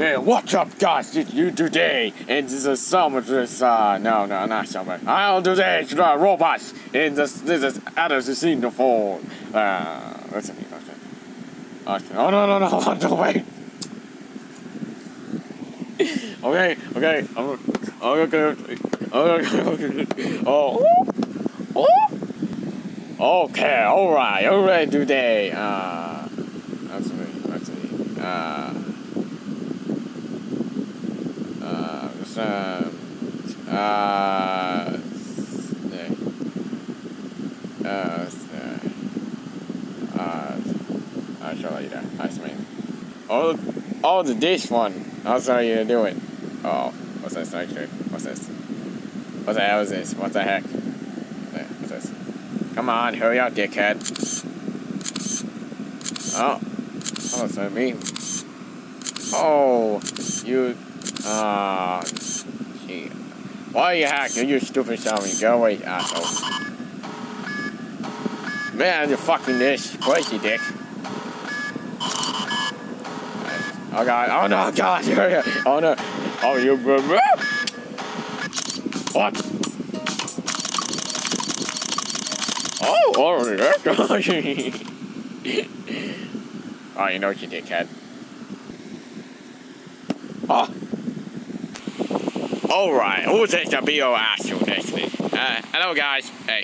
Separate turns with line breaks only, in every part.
Hey, what's up, guys? It's you today. And this is some this, uh, no, no, not some. I'll do this, uh, robots. And this, this is others seen the phone. Uh, listen, listen. Okay. Oh, no, no, no, no, wait. okay, okay, I'm, okay, okay, okay, oh, oh, okay, alright, alright, today, uh, let's see, let's uh, this, uh, uh, uh, I'll show you that. I mean, oh, oh, the dish one. I'll show you to do it. Oh, what's this actually? What's this? What the hell is this? What the heck? What's this? Come on, hurry up, dickhead. Oh, oh, it's not me. Oh, you, ah, uh, gee. Why are you hacking? You stupid zombie. Go away, asshole. Man, you fucking this. Crazy dick. Oh god, oh no, god, oh no, oh you, what? Oh, oh, oh, you know what you did, dickhead. Oh. Alright, who's this to be your asshole next week? Uh, hello guys, hey.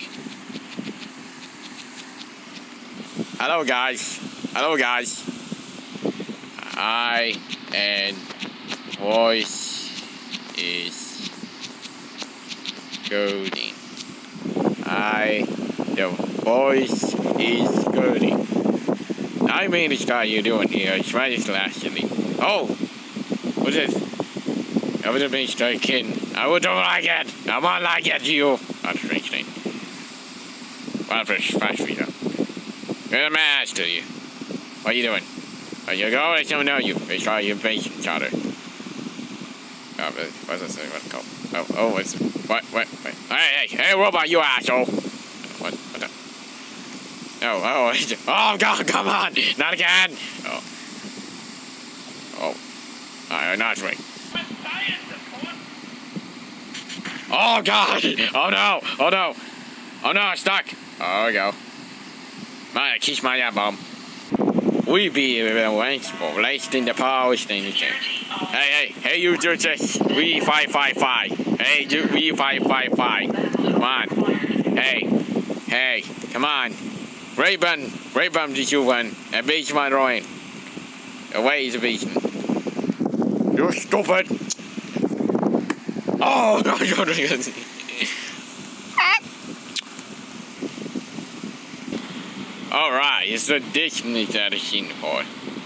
Hello guys, hello guys. I and voice is coding. I the voice is coding. I mean it's got you doing here. It's right actually. Oh what's this? I would have been striking. I would don't like it. I won't like it you. Not thing. Well fish, fast feeder. Good match to you. What are you doing? Are you go? I don't know you. We try your base charter. Oh, what's this? What's it called? Oh, oh, it's what? What? Wait. Hey, hey, hey, robot, you asshole! What? What the? Oh, oh, oh, God, come on! Not again! Oh. Oh. Alright, not right. Oh, God! Oh, no! Oh, no! Oh, no, I'm stuck! Oh, we go. My, kiss my bomb we be uh, responsible, in the power station. Hey, hey, hey, you do this. We five five five. Hey, you, we five five five. Come on. Hey, hey, come on. Rayburn, Rayburn, did you win? A beach my drawing. Away is a beach. You're stupid. Oh, no, you're Alright, it's the dictionary that is seen for.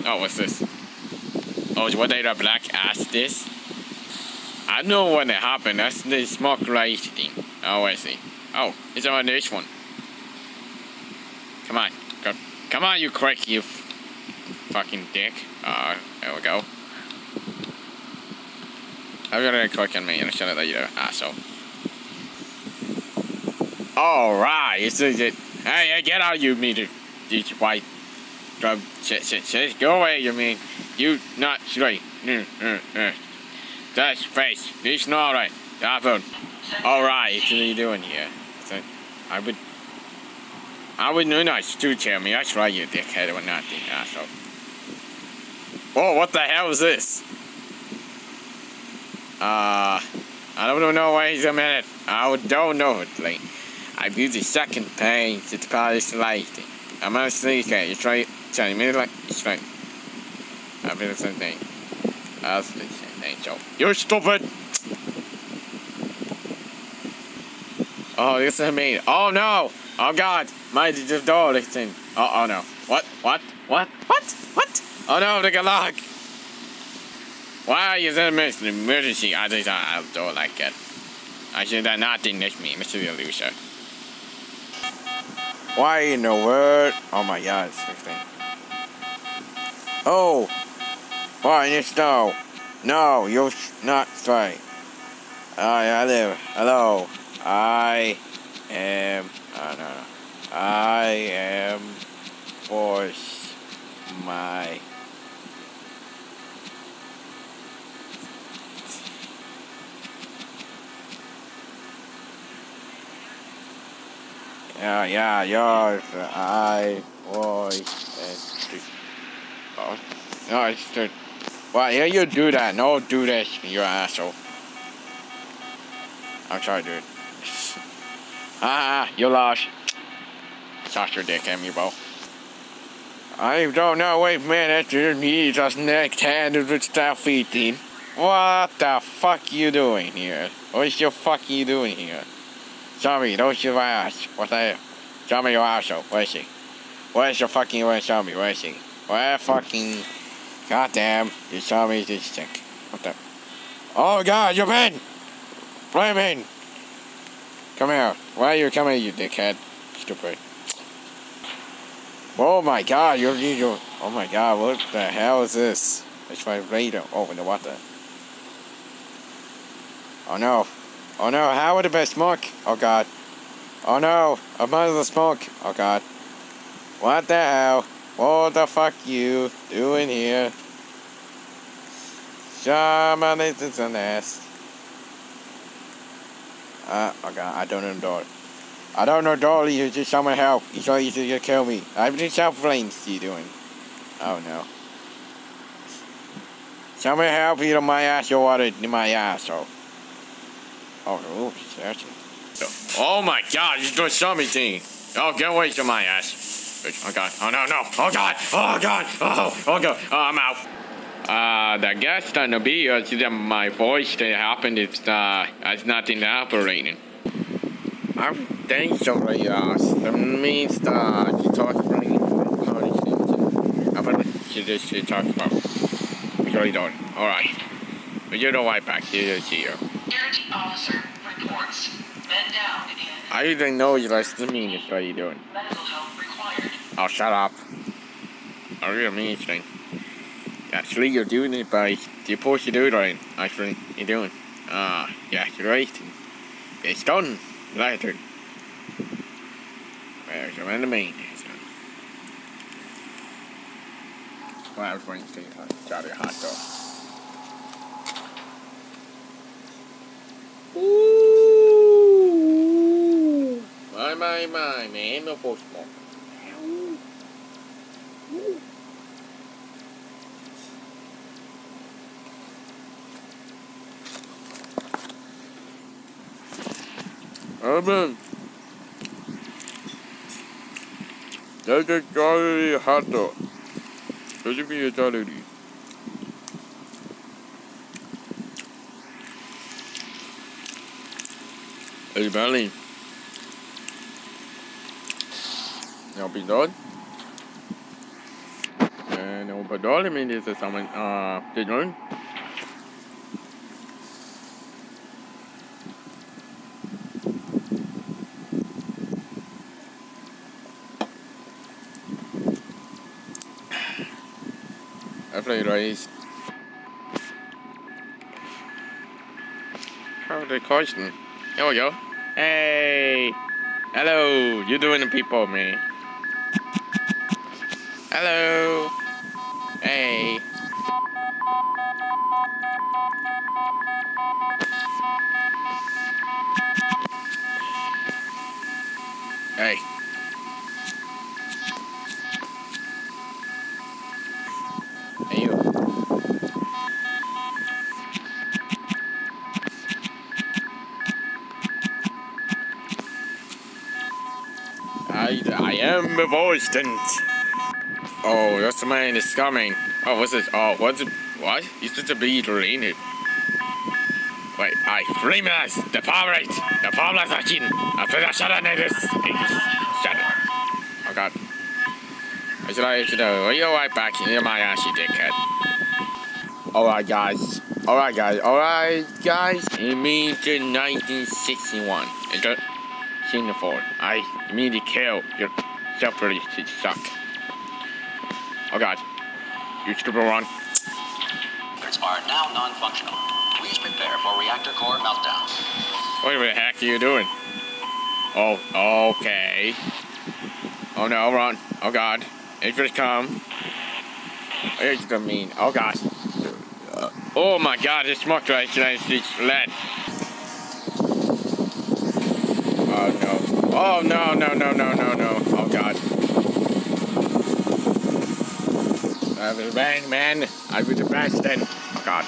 Oh, what's this? Oh, what they the black ass this? I know when it happened, that's the smoke light thing. Oh, I see. Oh, it's on this one. Come on. Come on, you quick, you fucking dick. Uh, there we go. I'm gonna click on me and show that you asshole. Alright, it's it. Hey, hey, get out, you meter you white drug shit shit shit. Go away, you mean. You not straight. Mm, mm, mm. That's face. It's not right. iPhone. Alright, what are you doing here? So, I would I would know nice to tell me. That's right, you dickhead or not the asshole. Whoa, what the hell is this? Uh I don't know why he's a minute. I don't know it like I've the second page to polish lighting. I'm gonna say okay, you try try me like it's right. I'll be the same thing. I'll thing, so you're stupid! Oh, this is me. Oh no! Oh god! My door thing. Oh oh no. What? What? What? What? What? Oh no, the galag! Why is that an emergency? I just I don't like it. I should have not this me, Mr. Illusion. Why in the world? Oh my god, it's 16. Oh! Why in the snow? No, you're not straight. Hi, hello. Hello. I am. Oh, no, no. I am force my Yeah, yeah, yeah. I was. Oh, no, it's the. Why, yeah, you do that. No, do this, you asshole. To do it. Ah, you lost. Suck your dick, amiibo. I don't know. Wait a minute. He just neck handed with stuff eating. What the fuck you doing here? What you fucking doing here? Zombie, don't you ask. What the hell? Zombie, you asshole. Where is he? Where's your fucking where's zombie? Where is he? Where fucking... Goddamn, you zombie is sick. What the... Oh god, you're in! Him in! Come here. Why are you coming, you dickhead? Stupid. Oh my god, you're, you're, oh my god, what the hell is this? It's my radar. Oh, in the water. Oh no. Oh no, how would it be smoke? Oh god. Oh no, I'm under the smoke. Oh god. What the hell? What the fuck you doing here? Somebody's a nest. Uh, oh god, I don't know the door. I don't know Dolly, you just someone help. He's trying to kill me. I'm just self flames you doing. Oh no. Someone help you to my ass or water in my asshole. Oh, oops, that's it. Oh my god, you're doing something. Oh, get away from my ass. Oh god, oh no, no, oh god, oh god, oh, oh god, oh, I'm out. Uh, the guest on the be uh, my voice that happened is uh, it's nothing operating. I think so? Uh, that means that you talk about how things. I bet she just talk about. We already don't. All right, but you know why back is here.
Security officer reports men down in
I even know you guys the mean what are you doing?
medical help required.
Oh, shut up. I really mean thing. Actually, you're doing it by you're supposed to do it right. Actually, you're doing. Ah, uh, yeah, you're right. It's done. Later. Where's your enemy? Well, I was going to say, Charlie Hot Dog. Ooh. My, my, my, man, no post smoke. Amen. That's Charlie hot dog. A Belly. Done. And all the minutes or someone, uh, did you fried rice. How they question? Here we go. Hey! Hello! You doing the people, man? Hello! Hey! Hey. I, I am a voice Oh, that's the man is coming. Oh, what's this? Oh, what's it? What? He's just a ain't it? Wait, I Freemas, the favorite, the power formless machine, after the shadow natives. Shadow. Oh god. I should I should know. Are you right back in my ass, you dickhead? Alright, guys. Alright, guys. Alright, guys. It means 1961. It Singapore. I immediately kill your separate suck. Oh god. You stupid one.
are now non-functional. Please prepare for reactor core meltdown.
What the heck are you doing? Oh, okay. Oh no, run. Oh god. It's gonna come. It's gonna mean. Oh god. Uh, oh my god, this smoke right, it's lead. Oh no. Oh no no no no no no! Oh god! Was bang man. I was the best then. God.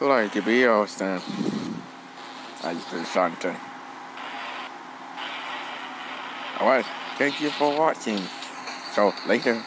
Like to be Austin. Just did something. Alright, thank you for watching. So later.